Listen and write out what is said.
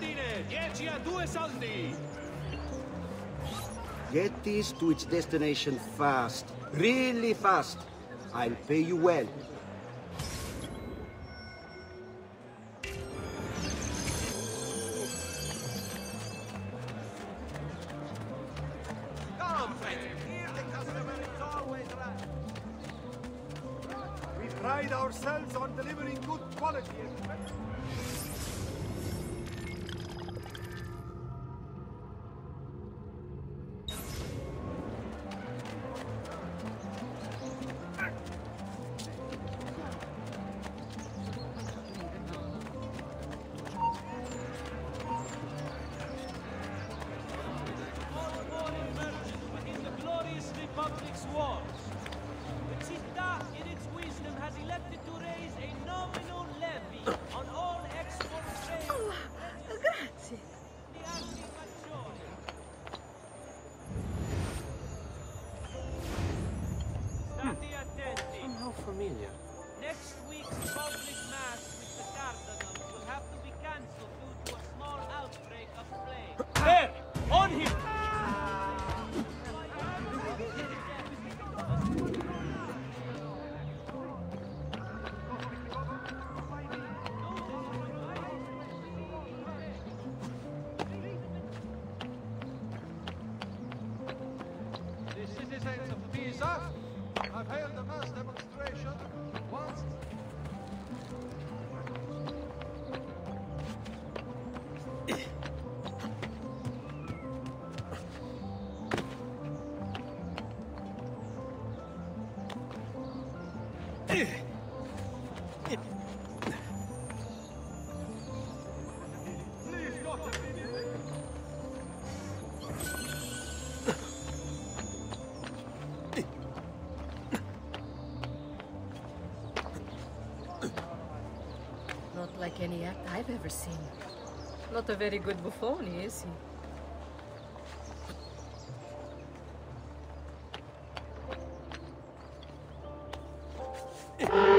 Dieci a due soldi! Get this to its destination fast. Really fast. I'll pay you well. Come, friend. Here the customer is always right. We pride ourselves on delivering good quality. Familiar. Next week's public mass with the Cardinals will have have held a mass demonstration. Once. Please, like any act I've ever seen. Not a very good buffoni, is he? Yeah.